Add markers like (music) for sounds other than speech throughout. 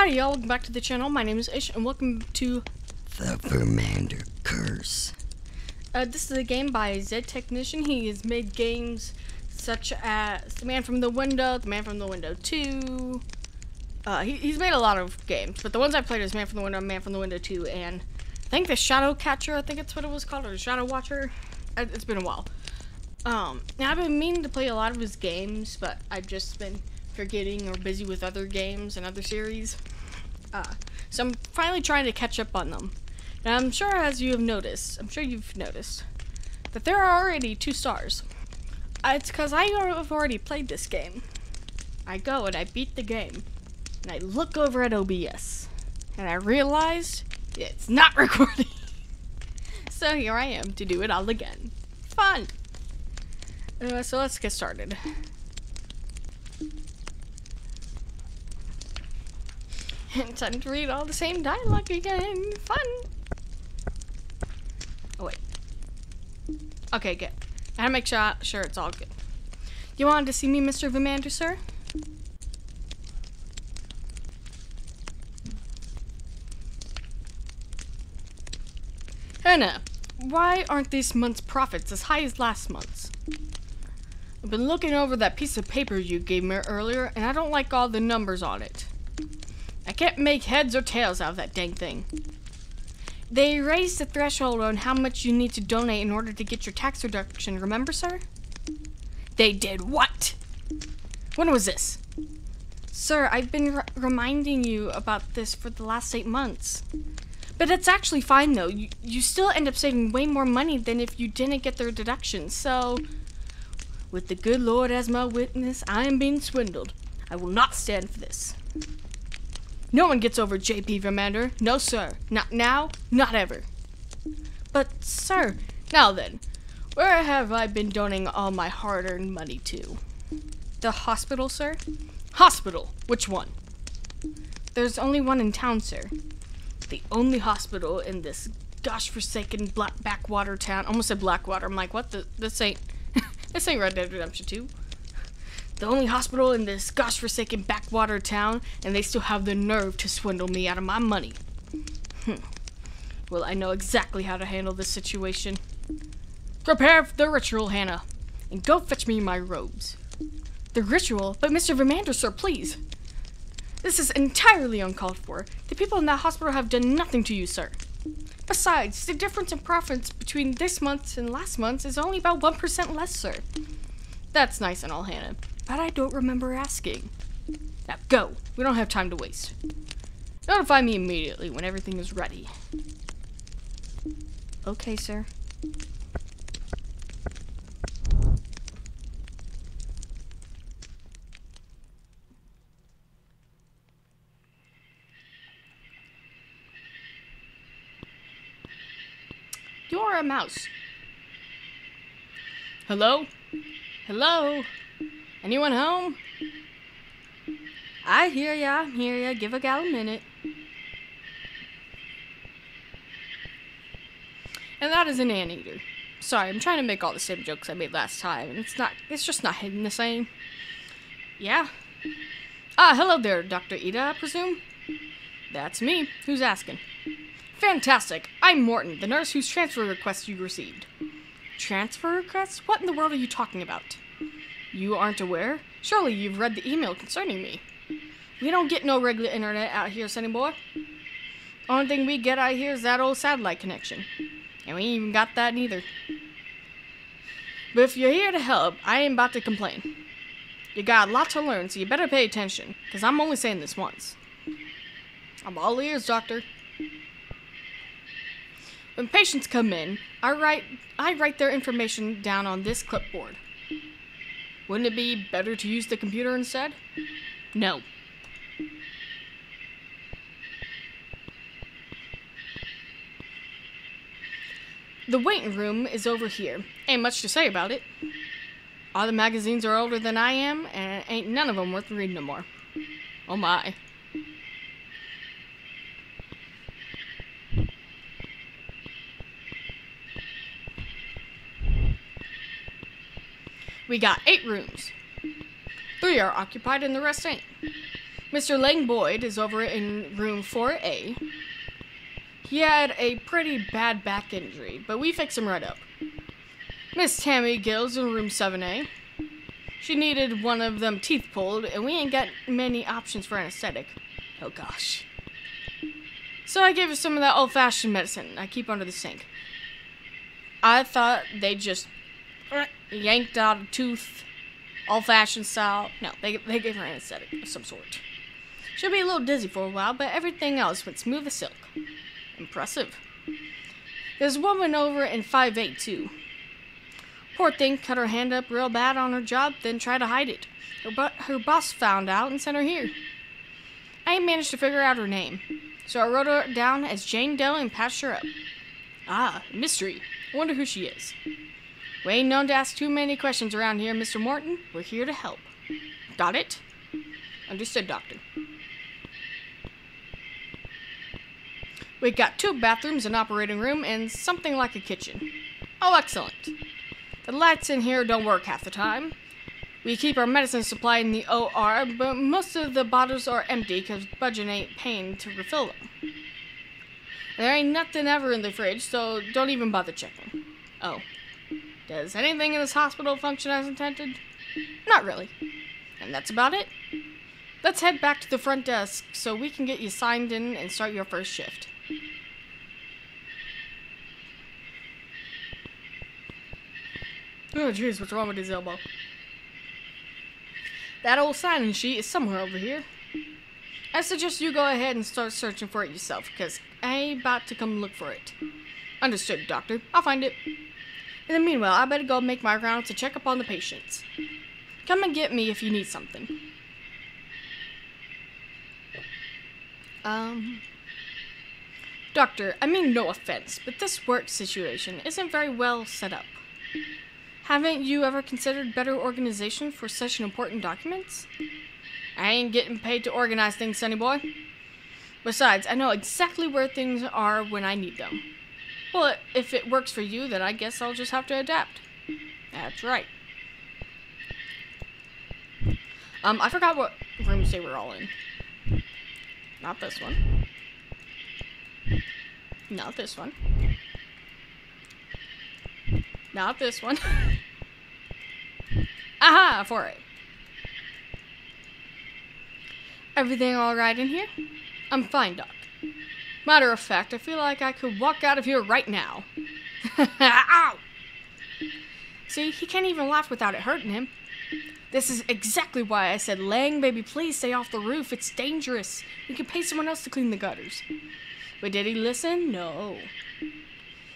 Howdy y'all, welcome back to the channel. My name is Ish and welcome to The Vermander Curse. uh, this is a game by Zed Technician. He has made games such as The Man from the Window, The Man from the Window 2. Uh, he, he's made a lot of games, but the ones I've played is Man from the Window, Man from the Window 2, and I think the Shadow Catcher, I think it's what it was called, or The Shadow Watcher. Uh, It's been a while. Um, and I've been meaning to play a lot of his games, but I've just been forgetting or busy with other games and other series. Uh, so I'm finally trying to catch up on them. And I'm sure, as you have noticed, I'm sure you've noticed, that there are already two stars. Uh, it's because I have already played this game. I go and I beat the game, and I look over at OBS, and I realized it's not (laughs) recording. so here I am to do it all again. Fun! Uh, so let's get started. And time to read all the same dialogue again. Fun! Oh, wait. Okay, good. I gotta make sure, sure it's all good. You wanted to see me, Mr. Vermander, sir? Hannah, why aren't this month's profits as high as last month's? I've been looking over that piece of paper you gave me earlier, and I don't like all the numbers on it. I can't make heads or tails out of that dang thing. They raised the threshold on how much you need to donate in order to get your tax reduction, remember, sir? They did what? When was this? Sir, I've been reminding you about this for the last eight months. But it's actually fine, though. You, you still end up saving way more money than if you didn't get their deduction, so. With the good Lord as my witness, I am being swindled. I will not stand for this. No one gets over J.P. Vermander. No, sir. Not now, not ever. But, sir, now then, where have I been donating all my hard earned money to? The hospital, sir? Hospital? Which one? There's only one in town, sir. The only hospital in this gosh forsaken black backwater town. Almost said Blackwater. I'm like, what the? This ain't. (laughs) this ain't Red Dead Redemption 2 the only hospital in this gosh forsaken backwater town, and they still have the nerve to swindle me out of my money. Hmm. Well, I know exactly how to handle this situation. Prepare for the ritual, Hannah, and go fetch me my robes. The ritual? But Mr. Vermander, sir, please. This is entirely uncalled for. The people in that hospital have done nothing to you, sir. Besides, the difference in profits between this month's and last month's is only about 1% less, sir. That's nice and all, Hannah, but I don't remember asking. Now go. We don't have time to waste. Notify me immediately when everything is ready. Okay, sir. You're a mouse. Hello? Hello? Anyone home? I hear ya, I hear ya. Give a gal a minute. And that is an anteater. Sorry, I'm trying to make all the same jokes I made last time, and it's not, it's just not hitting the same. Yeah. Ah, hello there, Dr. Ida, I presume? That's me. Who's asking? Fantastic. I'm Morton, the nurse whose transfer request you received. Transfer request? What in the world are you talking about? You aren't aware? Surely you've read the email concerning me. We don't get no regular internet out here, sonny boy. Only thing we get out here is that old satellite connection. And we ain't even got that neither. But if you're here to help, I ain't about to complain. You got a lot to learn, so you better pay attention, because I'm only saying this once. I'm all ears, Doctor. When patients come in, I write I write their information down on this clipboard. Wouldn't it be better to use the computer instead? No. The waiting room is over here. Ain't much to say about it. All the magazines are older than I am, and ain't none of them worth reading no more. Oh my. We got eight rooms. Three are occupied and the rest ain't. Mr. Lang Boyd is over in room 4A. He had a pretty bad back injury, but we fixed him right up. Miss Tammy Gill's in room 7A. She needed one of them teeth pulled, and we ain't got many options for anesthetic. Oh gosh. So I gave her some of that old fashioned medicine I keep under the sink. I thought they just yanked out a tooth, old fashioned style. No, they, they gave her anesthetic of some sort. She'll be a little dizzy for a while, but everything else went smooth as silk. Impressive. There's a woman over in 582. Poor thing cut her hand up real bad on her job, then tried to hide it. Her, bu- her boss found out and sent her here. I managed to figure out her name, so I wrote her down as Jane Dell and patched her up. Ah, mystery. I wonder who she is. We ain't known to ask too many questions around here, Mr. Morton. We're here to help. Got it? Understood, Doctor. We've got two bathrooms, an operating room, and something like a kitchen. Oh, excellent. The lights in here don't work half the time. We keep our medicine supply in the OR, but most of the bottles are empty because Budget ain't paying to refill them. There ain't nothing ever in the fridge, so don't even bother checking. Oh. Does anything in this hospital function as intended? Not really. And that's about it. Let's head back to the front desk so we can get you signed in and start your first shift. Oh, jeez, what's wrong with his elbow? That old sign-in sheet is somewhere over here. I suggest you go ahead and start searching for it yourself, because I ain't about to come look for it. Understood, Doctor. I'll find it. In the meanwhile, I better go make my rounds to check up on the patients. Come and get me if you need something. Um. Doctor, I mean no offense, but this work situation isn't very well set up. Haven't you ever considered better organization for such an important documents? I ain't getting paid to organize things, sonny boy. Besides, I know exactly where things are when I need them. Well, if it works for you, then I guess I'll just have to adapt. That's right. Um, I forgot what rooms they were all in. Not this one. Not this one. Not this one. (laughs) Aha! For it. Everything alright in here? I'm fine, Doc. Matter of fact, I feel like I could walk out of here right now. (laughs) Ow! See, he can't even laugh without it hurting him. This is exactly why I said, Lang, baby, please stay off the roof. It's dangerous. We can pay someone else to clean the gutters. But did he listen? No.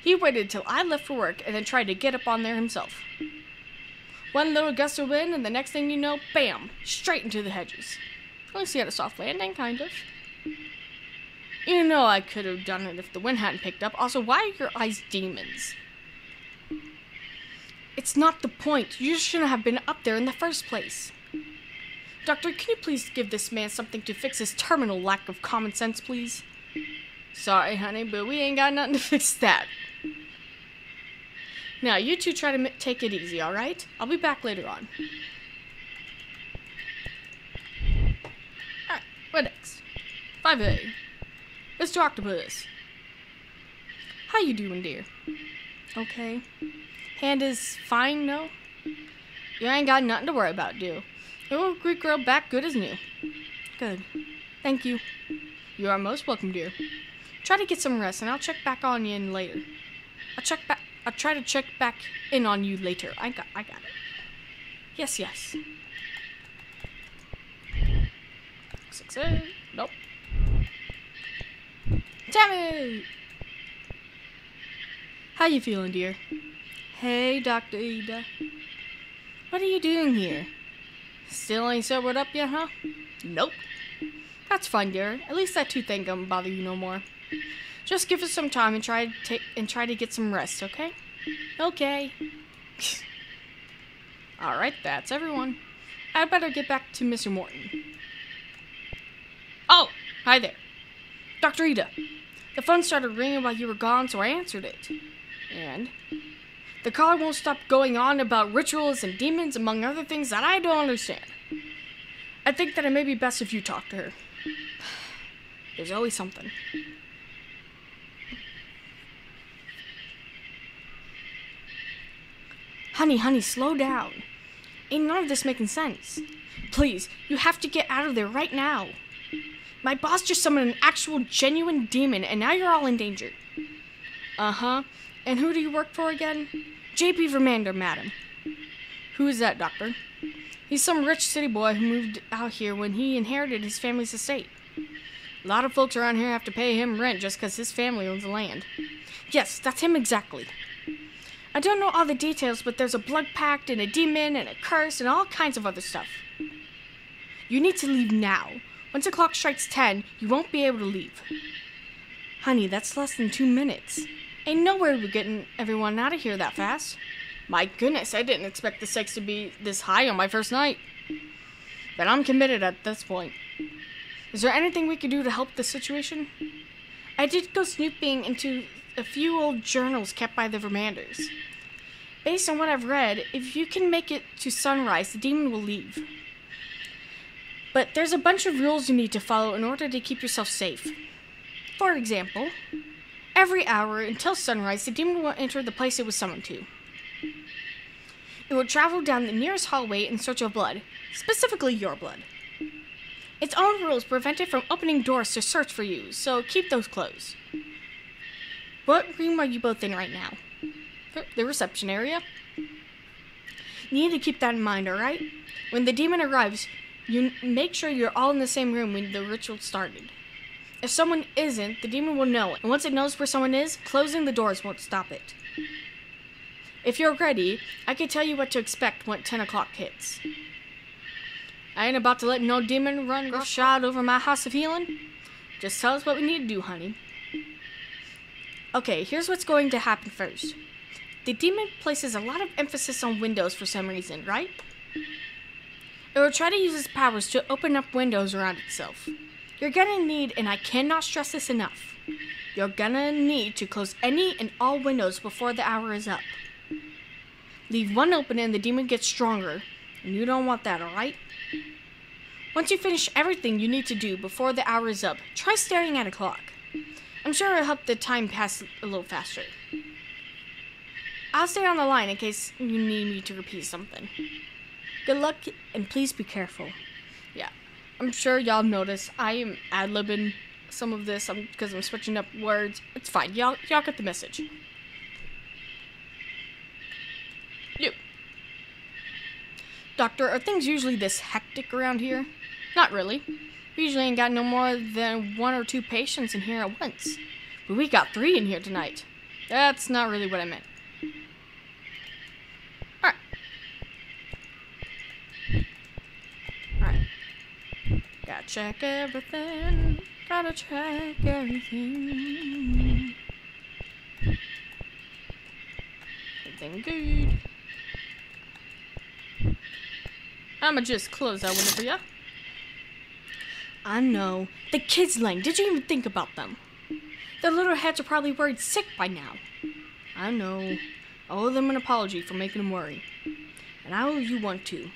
He waited till I left for work and then tried to get up on there himself. One little gust of wind, and the next thing you know, bam, straight into the hedges. At least he had a soft landing, kind of. You know I could have done it if the wind hadn't picked up. Also, why are your eyes demons? It's not the point. You shouldn't have been up there in the first place. Doctor, can you please give this man something to fix his terminal lack of common sense, please? Sorry, honey, but we ain't got nothing to (laughs) fix that. Now, you two try to take it easy, alright? I'll be back later on. Alright, what next? 5A. Mr. Octopus. How you doing, dear? Okay. Hand is fine, no? You ain't got nothing to worry about, do? Oh, Greek girl back good as new. Good. Thank you. You are most welcome, dear. Try to get some rest, and I'll check back on you in later. I'll check back. I'll try to check back in on you later. I got. I got it. Yes, yes. Six eight. Nope. Tammy. How you feeling, dear? Hey, Dr. Ida. What are you doing here? Still ain't sobered up yet, huh? Nope. That's fine, dear. At least that tooth ain't gonna bother you no more. Just give us some time and try to take and try to get some rest, okay? Okay. (laughs) All right, that's everyone. I'd better get back to Mr. Morton. Oh, hi there, Dr. Ida. The phone started ringing while you were gone, so I answered it. And the caller won't stop going on about rituals and demons, among other things that I don't understand. I think that it may be best if you talk to her. (sighs) There's always something. Honey, honey, slow down. Ain't none of this making sense. Please, you have to get out of there right now. My boss just summoned an actual genuine demon, and now you're all in danger. Uh huh. And who do you work for again? J.P. Vermander, madam. Who is that, doctor? He's some rich city boy who moved out here when he inherited his family's estate. A lot of folks around here have to pay him rent just 'cause his family owns the land. Yes, that's him exactly. I don't know all the details, but there's a blood pact and a demon and a curse and all kinds of other stuff. You need to leave now. Once the clock strikes 10, you won't be able to leave. Honey, that's less than two minutes. Ain't no way we're getting everyone out of here that fast. My goodness, I didn't expect the stakes to be this high on my first night. But I'm committed at this point. Is there anything we could do to help the situation? I did go snooping into a few old journals kept by the Vermanders. Based on what I've read, if you can make it to sunrise, the demon will leave. But there's a bunch of rules you need to follow in order to keep yourself safe. For example, every hour until sunrise, the demon will enter the place it was summoned to. It will travel down the nearest hallway in search of blood, specifically your blood. Its own rules prevent it from opening doors to search for you, so keep those closed. What room are you both in right now? The reception area. You need to keep that in mind, alright? When the demon arrives, you make sure you're all in the same room when the ritual started. If someone isn't, the demon will know, it, and once it knows where someone is, closing the doors won't stop it. If you're ready, I can tell you what to expect when 10 o'clock hits. I ain't about to let no demon run roughshod over my house of healing. Just tell us what we need to do, honey. Okay, here's what's going to happen first. The demon places a lot of emphasis on windows for some reason, right? It will try to use its powers to open up windows around itself. You're gonna need, and I cannot stress this enough, you're gonna need to close any and all windows before the hour is up. Leave one open and the demon gets stronger, and you don't want that, alright? Once you finish everything you need to do before the hour is up, try staring at a clock. I'm sure it'll help the time pass a little faster. I'll stay on the line in case you need me to repeat something. Good luck and please be careful. Yeah, I'm sure y'all notice I am ad libbing some of this um, because I'm, I'm switching up words. It's fine. Y'all, y'all get the message. You. Doctor, are things usually this hectic around here? Not really. We usually ain't got no more than one or two patients in here at once. But we got three in here tonight. That's not really what I meant. Alright. Alright. Gotta check everything. Gotta check everything. Everything good. I'ma just close that window for ya. I know. The kids, Lang. Did you even think about them? Their little heads are probably worried sick by now. I know. I owe them an apology for making them worry. And I owe you one too.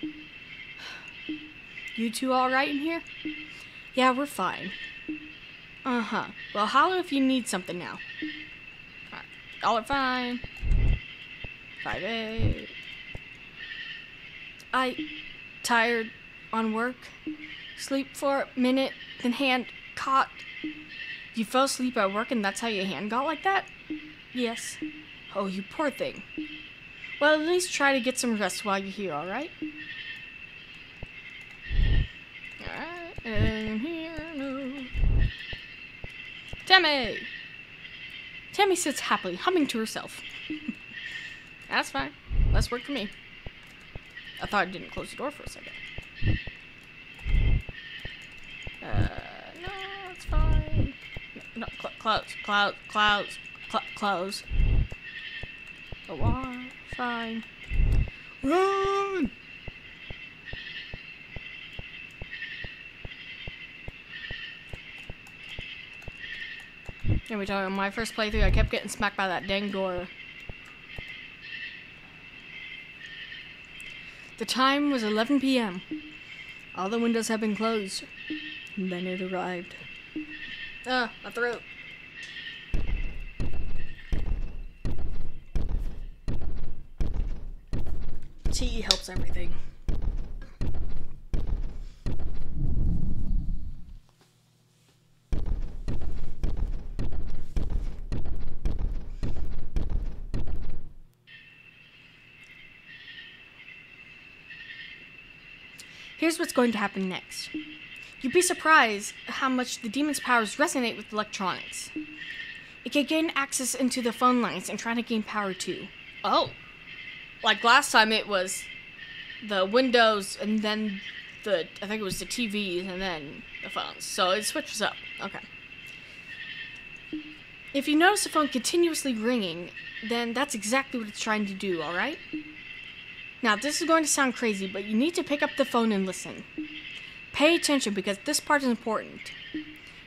You two alright in here? Yeah, we're fine. Uh huh. Well, holler if you need something now. Alright. Y'all are fine. Five eight. I tired on work. Sleep for a minute, then hand caught. You fell asleep at work and that's how your hand got like that? Yes. Oh, you poor thing. Well, at least try to get some rest while you're here, alright? And here, no. Tammy! Tammy sits happily, humming to herself. (laughs) That's fine. Less work for me. I thought I didn't close the door for a second. Uh, no, it's fine. No, cl- close, close, close, cl- close. Go on, fine. Run! Here we talk. My first playthrough, I kept getting smacked by that dang door. The time was 11 p.m. All the windows have been closed. And then it arrived. Ah, my throat. Tea helps everything. What's going to happen next. You'd be surprised how much the demon's powers resonate with electronics. It can gain access into the phone lines and try to gain power too. Oh. Like last time it was the windows and then the I think it was the TVs and then the phones. So it switches up. Okay. If you notice the phone continuously ringing, then that's exactly what it's trying to do, alright? Now, this is going to sound crazy, but you need to pick up the phone and listen. Pay attention because this part is important.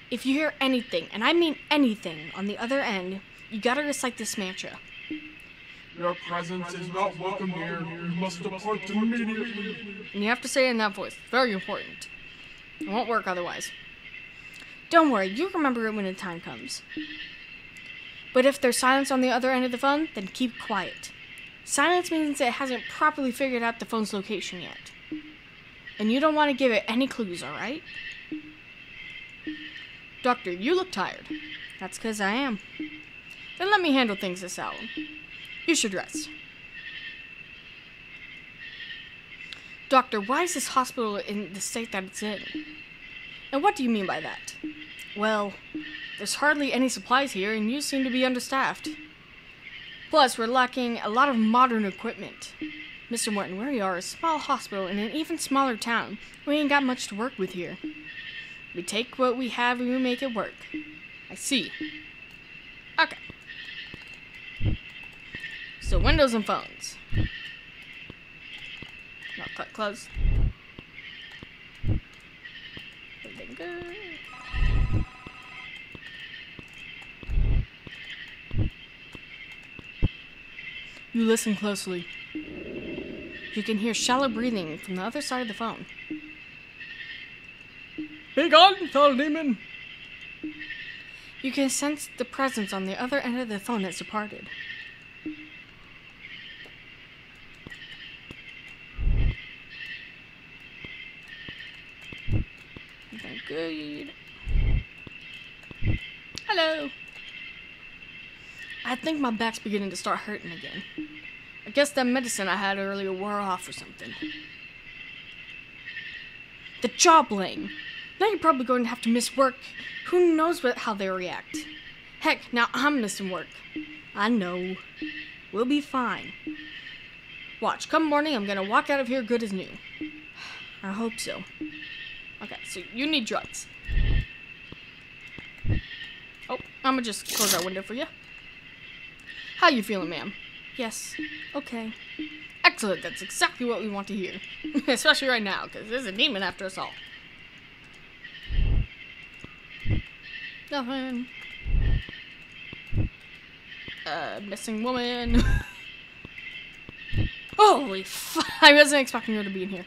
If you hear anything, and I mean anything, on the other end, you gotta recite this mantra. Your presence is not welcome here. You must depart immediately. And you have to say it in that voice. Very important. It won't work otherwise. Don't worry, you'll remember it when the time comes. But if there's silence on the other end of the phone, then keep quiet. Silence means it hasn't properly figured out the phone's location yet. And you don't want to give it any clues, alright? Doctor, you look tired. That's because I am. Then let me handle things this hour. You should rest. Doctor, why is this hospital in the state that it's in? And what do you mean by that? Well, there's hardly any supplies here, and you seem to be understaffed. Plus, we're lacking a lot of modern equipment. Mr. Morton, where we are is a small hospital in an even smaller town. We ain't got much to work with here. We take what we have and we make it work. I see. Okay. So, windows and phones. Not cut close. You listen closely. You can hear shallow breathing from the other side of the phone. Be gone, foul demon! You can sense the presence on the other end of the phone that's departed. Good. Hello. I think my back's beginning to start hurting again. I guess that medicine I had earlier wore off or something. The jaw bling. Now you're probably going to have to miss work. Who knows what, how they react? Heck, now I'm missing work. I know. We'll be fine. Watch, come morning, I'm gonna walk out of here good as new. (sighs) I hope so. Okay, so you need drugs. Oh, I'm gonna just close that window for you. How you feeling, ma'am? Yes. Okay. Excellent. That's exactly what we want to hear. (laughs) Especially right now, because there's a demon after us all. Nothing. Uh, missing woman. (laughs) Holy fuck. I wasn't expecting her to be in here.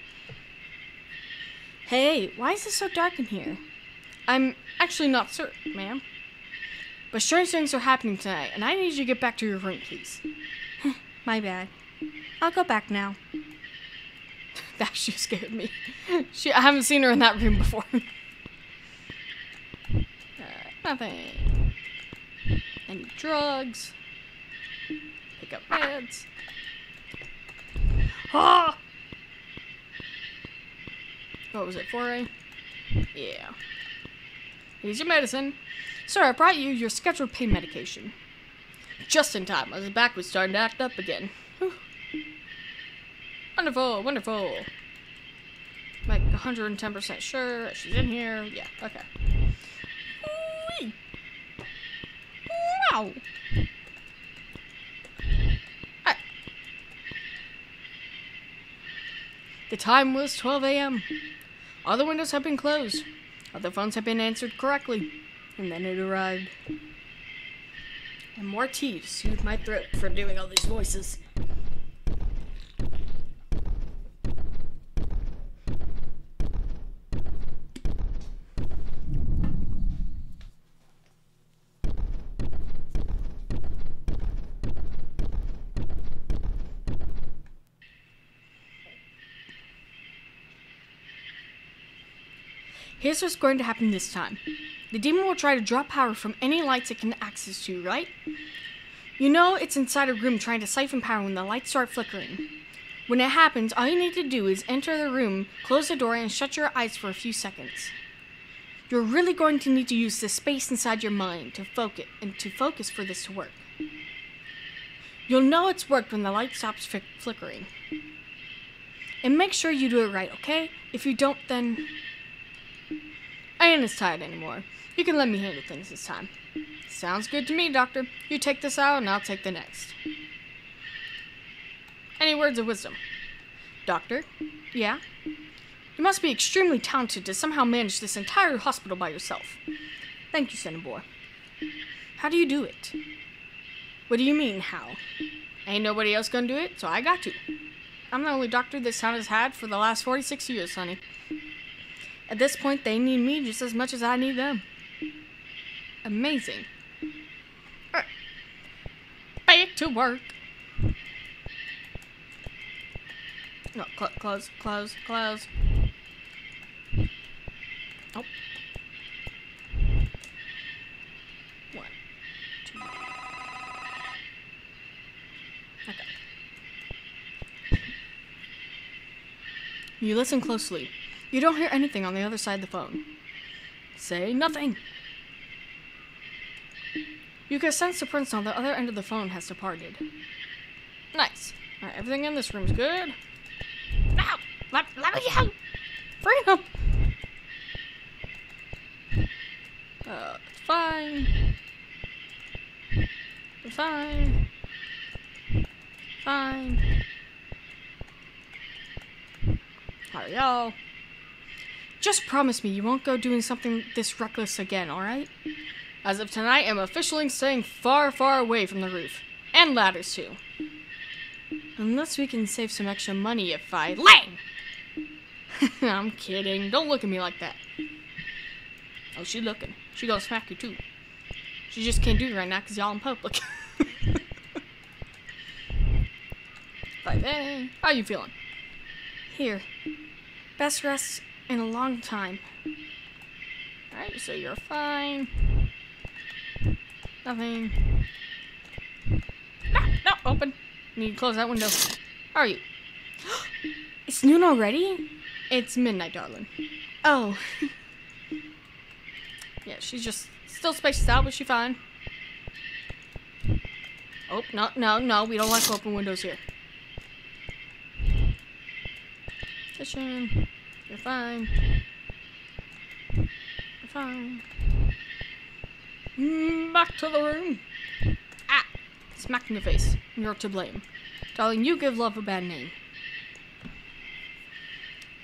Hey, why is it so dark in here? I'm actually not certain, ma'am. But strange things are happening tonight, and I need you to get back to your room, please. (laughs) My bad. I'll go back now. (laughs) that she scared me. (laughs) She, I haven't seen her in that room before. uh, nothing. Any drugs? Pick up meds. (gasps) Ah! What was it, 4A? Yeah. Here's your medicine. Sir, I brought you your scheduled pain medication. Just in time, as his back was starting to act up again. Whew. Wonderful, wonderful. Like 110% sure she's in here. Yeah, okay. Whee! Wow! The time was 12 a.m. All the windows have been closed. The phones have been answered correctly. And then it arrived. And more tea to soothe my throat for doing all these voices. Here's what's going to happen this time. The demon will try to draw power from any lights it can access to, right? You know it's inside a room trying to siphon power when the lights start flickering. When it happens, all you need to do is enter the room, close the door, and shut your eyes for a few seconds. You're really going to need to use the space inside your mind to focus and to focus for this to work. You'll know it's worked when the light stops flick- flickering. And make sure you do it right, okay? If you don't, then I ain't as tired anymore. You can let me handle things this time. Sounds good to me, Doctor. You take this out, and I'll take the next. Any words of wisdom? Doctor? Yeah? You must be extremely talented to somehow manage this entire hospital by yourself. Thank you, Cinnabor. How do you do it? What do you mean, how? Ain't nobody else gonna do it, so I got to. I'm the only doctor this town has had for the last 46 years, honey. At this point, they need me just as much as I need them. Amazing. Alright. Back to work. No, cl- close, close, close. Oh. One, two. Okay. You listen closely. You don't hear anything on the other side of the phone. Say nothing. You can sense the prince on the other end of the phone has departed. Nice. Alright, everything in this room is good. No! Let, let me out! Freedom! Uh, fine. Fine. Fine. Alright, y'all. Just promise me you won't go doing something this reckless again, alright? As of tonight, I'm officially staying far, far away from the roof. And ladders, too. Unless we can save some extra money if I Lang! (laughs) I'm kidding. Don't look at me like that. Oh, she looking. She gonna smack you, too. She just can't do it right now because y'all in public. (laughs) Bye then. How you feeling? Here. Best rest in a long time. Alright, so you're fine. Nothing. No, no, open. Need to close that window. How are you? (gasps) it's noon already? It's midnight, darling. Oh. (laughs) yeah, she's just still spaced out, but she's fine. Oh, no, no, no, we don't like open windows here. Kitchen. You're fine. You're fine. Mm, back to the room. Ah! Smack in the face. You're to blame. Darling, you give love a bad name.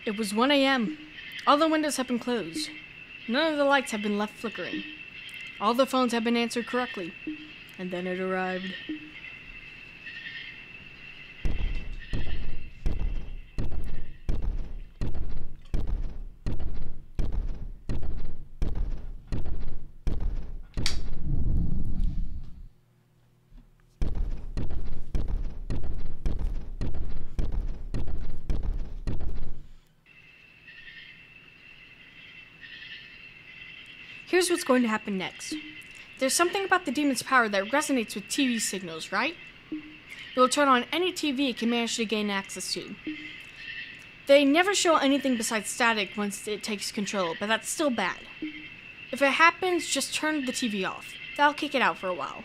It was 1 a.m. All the windows have been closed. None of the lights have been left flickering. All the phones have been answered correctly. And then it arrived. Here's what's going to happen next. There's something about the demon's power that resonates with TV signals, right? It will turn on any TV it can manage to gain access to. They never show anything besides static once it takes control, but that's still bad. If it happens, just turn the TV off. That'll kick it out for a while.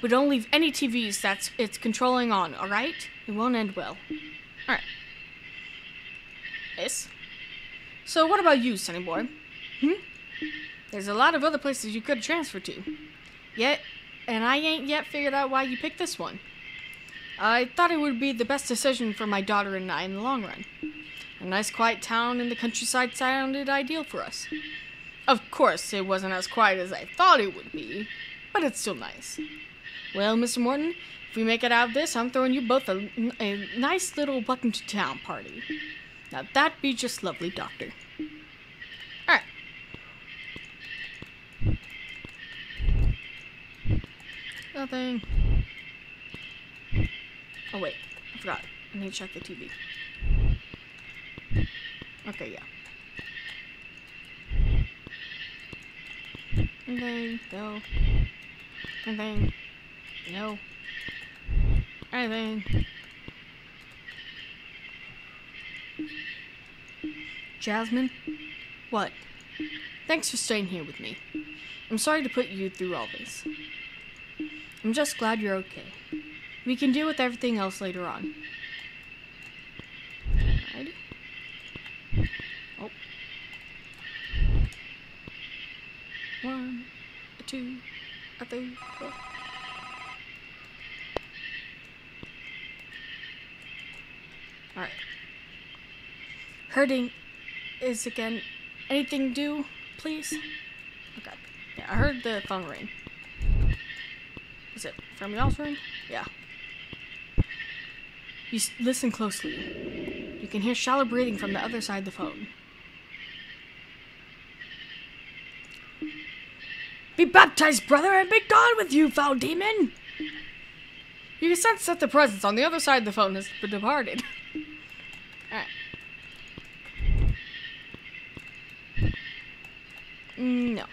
But don't leave any TVs that it's controlling on, alright? It won't end well. Alright. Yes? So what about you, Sunny Boy? Hmm? There's a lot of other places you could transfer to. Yet, and I ain't yet figured out why you picked this one. I thought it would be the best decision for my daughter and I in the long run. A nice quiet town in the countryside sounded ideal for us. Of course, it wasn't as quiet as I thought it would be, but it's still nice. Well, Mr. Morton, if we make it out of this, I'm throwing you both a, a nice little welcome to town party. Now that'd be just lovely, Doctor. Alright. Nothing. Oh wait, I forgot. I need to check the TV. Okay, yeah. Anything? No. Anything? No. Anything? Jasmine? What? Thanks for staying here with me. I'm sorry to put you through all this. I'm just glad you're okay. We can deal with everything else later on. Alrighty. Oh. One, a two, a three, four. Alright. Hurting is again. Anything due, please? Okay. Yeah, I heard the phone ring. From y'all's room? Yeah. You listen closely. You can hear shallow breathing from the other side of the phone. Be baptized, brother, and be gone with you, foul demon! You can sense that the presence on the other side of the phone has departed. (laughs) Alright. Mm, No.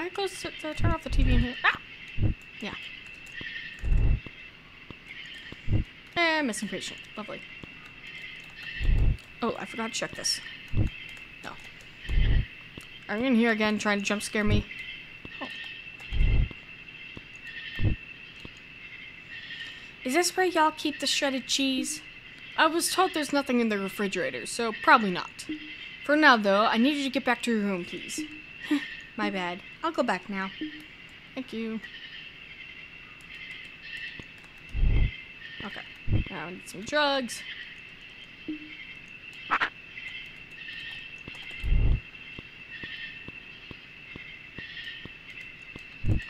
I go s- to turn off the TV in here? Ah! Yeah. Eh, missing patient. Lovely. Oh, I forgot to check this. No. Are you in here again trying to jump scare me? Oh. Is this where y'all keep the shredded cheese? I was told there's nothing in the refrigerator, so probably not. For now, though, I need you to get back to your room, please. (laughs) My bad. I'll go back now. Thank you. Okay. Now I need some drugs.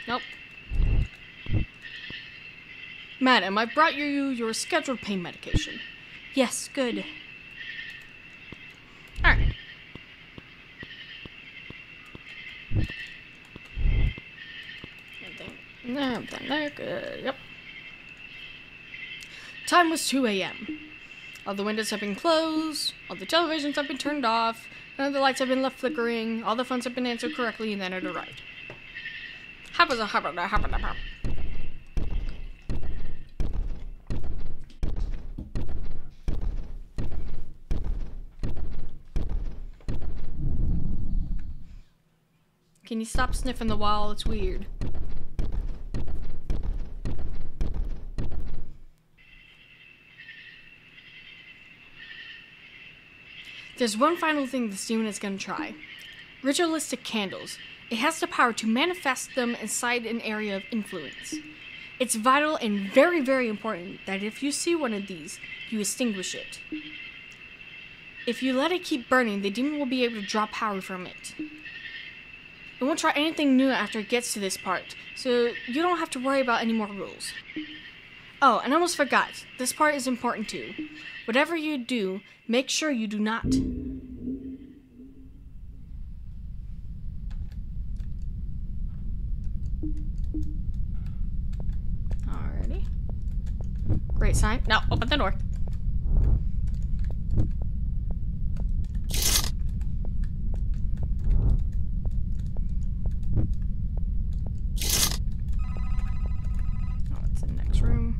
Nope. Madam, I brought you your scheduled pain medication. Yes, good. Alright. Yep. Time was 2 a.m. All the windows have been closed, all the televisions have been turned off, none of the lights have been left flickering, all the phones have been answered correctly, and then it arrived. Habba habba habba habba. Can you stop sniffing the wall? It's weird. There's one final thing this demon is going to try ritualistic candles. It has the power to manifest them inside an area of influence. It's vital and very, very important that if you see one of these, you extinguish it. If you let it keep burning, the demon will be able to draw power from it. It won't try anything new after it gets to this part, so you don't have to worry about any more rules. Oh, and I almost forgot. This part is important too. Whatever you do, make sure you do not. Alrighty. Great sign. Now, open the door. Oh, it's in the next room.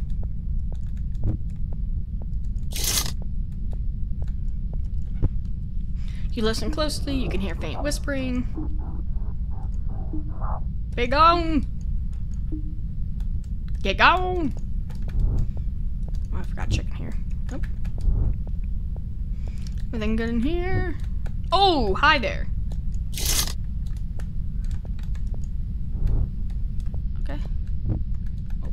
You listen closely, you can hear faint whispering. Be gone! Get gone! Oh, I forgot chicken here. Nope. Everything good in here? Oh, hi there. Okay. Oh.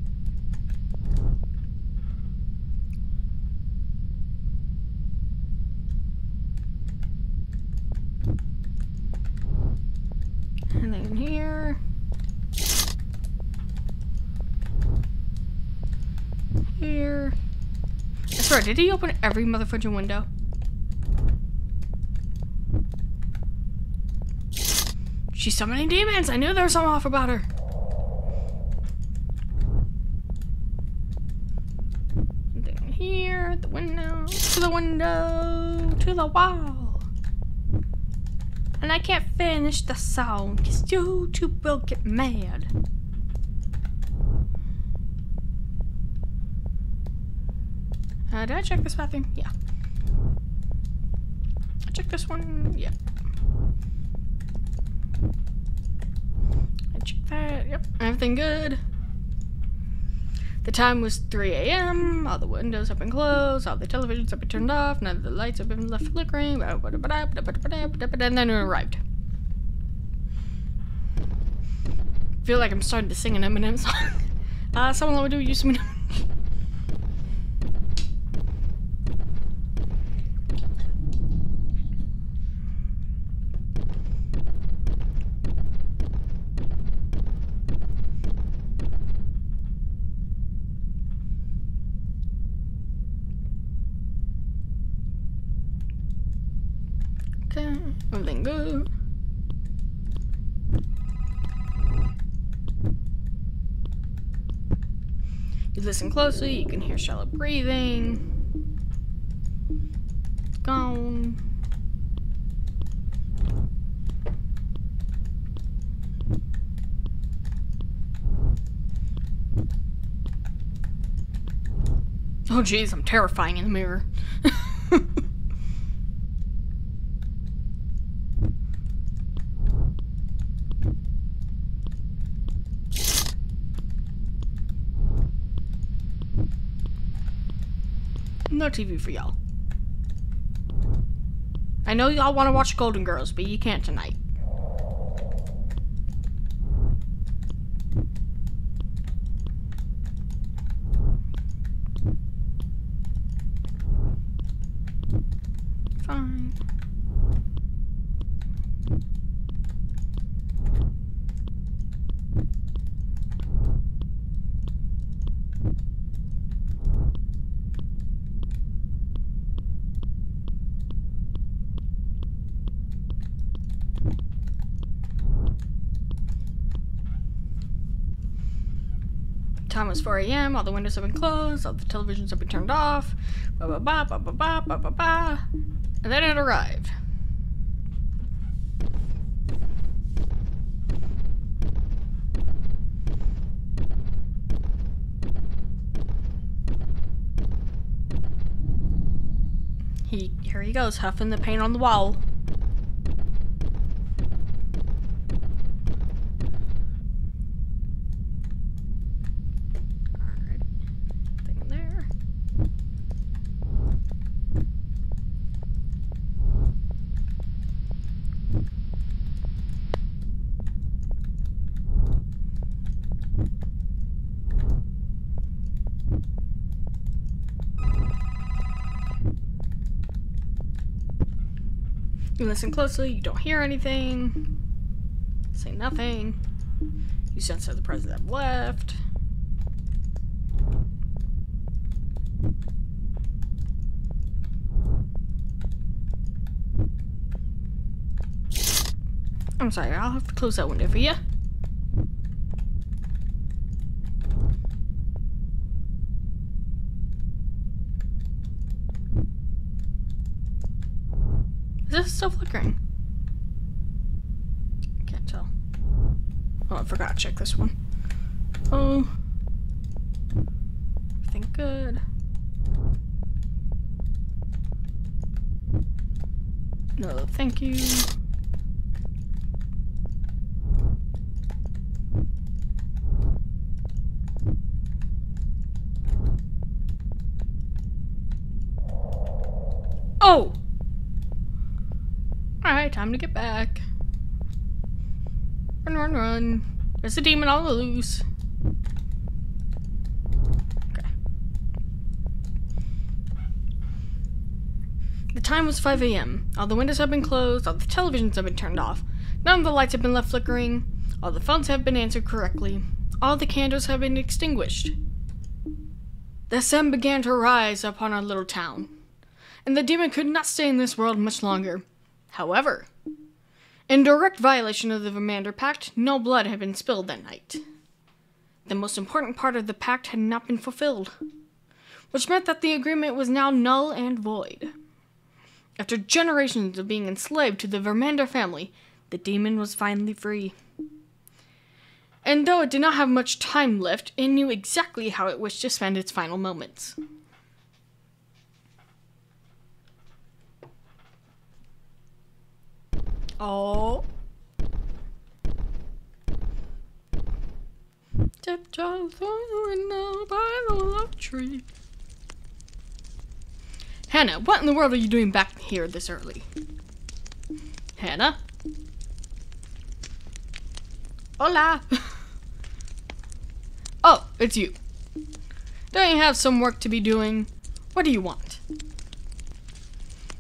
And then here. Here. I swear, did he open every motherfucking window? She's summoning demons! I knew there was something off about her. Then here, the window, to the window, to the wall. And I can't finish the song because YouTube will get mad. Uh, did I check this bathroom? Yeah. I checked this one. Yeah. I checked that. Yep. Everything good. The time was 3 a.m. All the windows have been closed. All the televisions have been turned off. None of the lights have been left flickering. And then it arrived. feel like I'm starting to sing an Eminem song. (laughs) Uh, someone let me do use some. Okay, everything good. You listen closely, you can hear shallow breathing. It's gone. Oh jeez, I'm terrifying in the mirror. (laughs) TV for y'all. I know y'all want to watch Golden Girls, but you can't tonight. Fine. Time was 4 a.m. All the windows have been closed. All the televisions have been turned off. Ba ba ba ba ba ba ba ba ba. And then it arrived. He here he goes, huffing the paint on the wall. Alright. Thing in there. You listen closely, you don't hear anything. Say nothing. You sense that the president left. I'm sorry, I'll have to close that window for you. Is still flickering? Can't tell. Oh, I forgot to check this one. Oh. Everything good. No, thank you. Oh! Time to get back. Run, run, run. There's a demon on the loose. Okay. The time was 5 a.m. All the windows have been closed, all the televisions have been turned off, none of the lights have been left flickering, all the phones have been answered correctly, all the candles have been extinguished. The sun began to rise upon our little town, and the demon could not stay in this world much longer. However, in direct violation of the Vermander Pact, no blood had been spilled that night. The most important part of the pact had not been fulfilled, which meant that the agreement was now null and void. After generations of being enslaved to the Vermander family, the demon was finally free. And though it did not have much time left, it knew exactly how it wished to spend its final moments. Oh. Through the window by the love tree. Hannah, what in the world are you doing back here this early? Hannah? Hola! (laughs) oh, it's you. Don't you have some work to be doing? What do you want?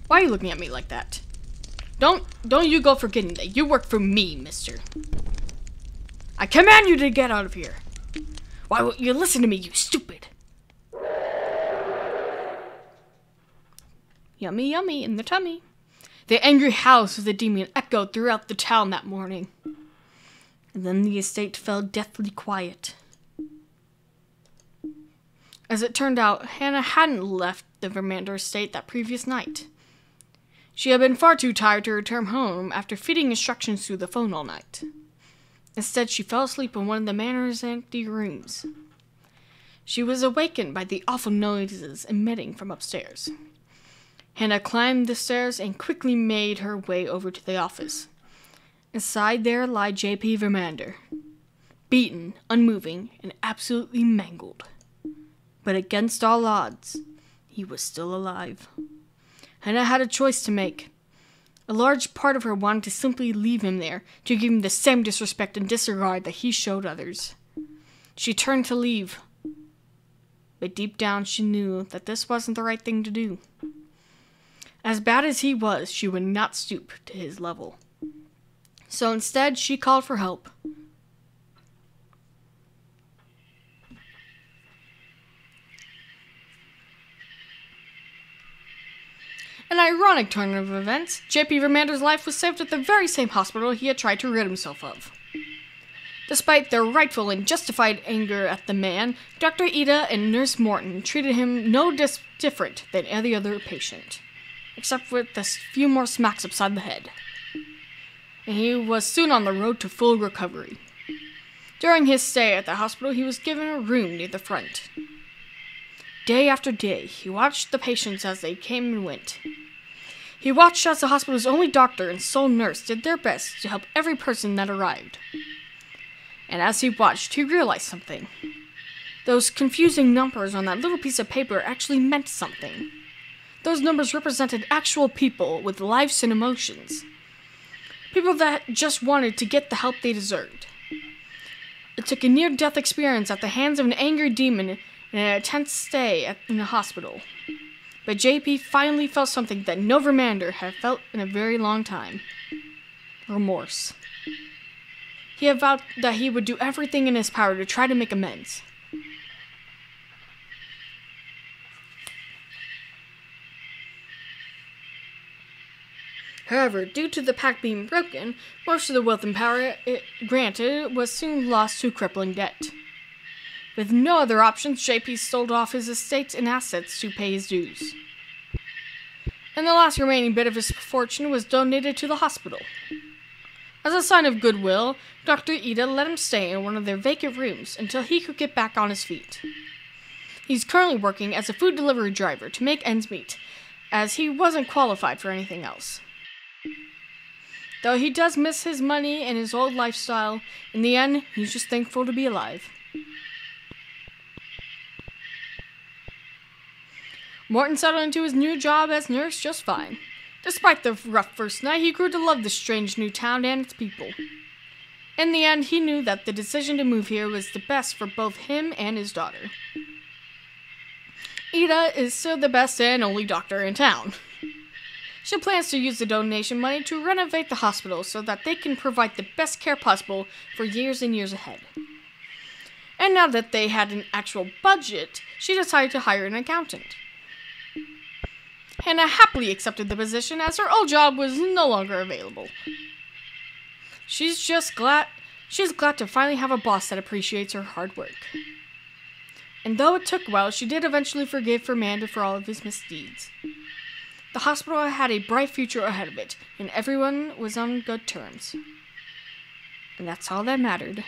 Why are you looking at me like that? Don't don't you go forgetting that you work for me, mister. I command you to get out of here. Why won't you listen to me, you stupid? Yummy, yummy in the tummy. The angry howls of the demon echoed throughout the town that morning. And then the estate fell deathly quiet. As it turned out, Hannah hadn't left the Vermander estate that previous night. She had been far too tired to return home after feeding instructions through the phone all night. Instead, she fell asleep in one of the manor's empty rooms. She was awakened by the awful noises emitting from upstairs. Hannah climbed the stairs and quickly made her way over to the office. Inside there lay J.P. Vermander, beaten, unmoving, and absolutely mangled. But against all odds, he was still alive. Hannah had a choice to make. A large part of her wanted to simply leave him there, to give him the same disrespect and disregard that he showed others. She turned to leave, but deep down she knew that this wasn't the right thing to do. As bad as he was, she would not stoop to his level. So instead, she called for help. An ironic turn of events, J.P. Vermander's life was saved at the very same hospital he had tried to rid himself of. Despite their rightful and justified anger at the man, Dr. Ida and Nurse Morton treated him no dis- different than any other patient, except with a few more smacks upside the head. And he was soon on the road to full recovery. During his stay at the hospital, he was given a room near the front. Day after day, he watched the patients as they came and went. He watched as the hospital's only doctor and sole nurse did their best to help every person that arrived. And as he watched, he realized something. Those confusing numbers on that little piece of paper actually meant something. Those numbers represented actual people with lives and emotions. People that just wanted to get the help they deserved. It took a near death experience at the hands of an angry demon and an intense stay at, in the hospital. But JP finally felt something that no Vermander had felt in a very long time remorse. He had vowed that he would do everything in his power to try to make amends. However, due to the pact being broken, most of the wealth and power it granted was soon lost to crippling debt. With no other options, JP sold off his estates and assets to pay his dues. And the last remaining bit of his fortune was donated to the hospital. As a sign of goodwill, Dr. Ida let him stay in one of their vacant rooms until he could get back on his feet. He's currently working as a food delivery driver to make ends meet, as he wasn't qualified for anything else. Though he does miss his money and his old lifestyle, in the end, he's just thankful to be alive. Morton settled into his new job as nurse just fine. Despite the rough first night, he grew to love the strange new town and its people. In the end, he knew that the decision to move here was the best for both him and his daughter. Ida is still the best and only doctor in town. She plans to use the donation money to renovate the hospital so that they can provide the best care possible for years and years ahead. And now that they had an actual budget, she decided to hire an accountant. Hannah happily accepted the position as her old job was no longer available. She's just glad she's glad to finally have a boss that appreciates her hard work. And though it took a while, she did eventually forgive Vermander for all of his misdeeds. The hospital had a bright future ahead of it, and everyone was on good terms. And that's all that mattered.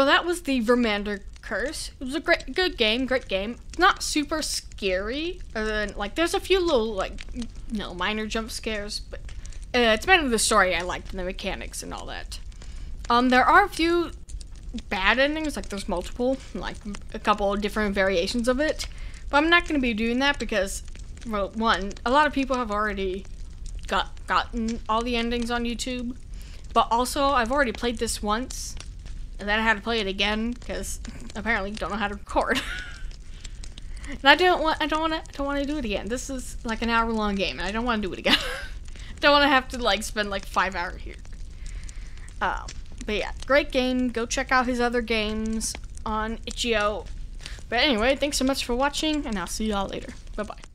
Well, that was the Vermander Curse. It was a great, good game, great game. Not super scary. Uh, like, there's a few little, like, you know, minor jump scares, but uh, it's mainly the story I liked and the mechanics and all that. Um, there are a few bad endings, like there's multiple, like a couple different variations of it. But I'm not going to be doing that because, well, one, a lot of people have already got gotten all the endings on YouTube. But also, I've already played this once, and then I had to play it again because apparently don't know how to record. (laughs) and I don't want I don't want to don't want to do it again. This is like an hour long game, and I don't want to do it again. (laughs) don't want to have to like spend like five hours here. Um, but yeah, great game. Go check out his other games on itch.io. But anyway, thanks so much for watching, and I'll see y'all later. Bye bye.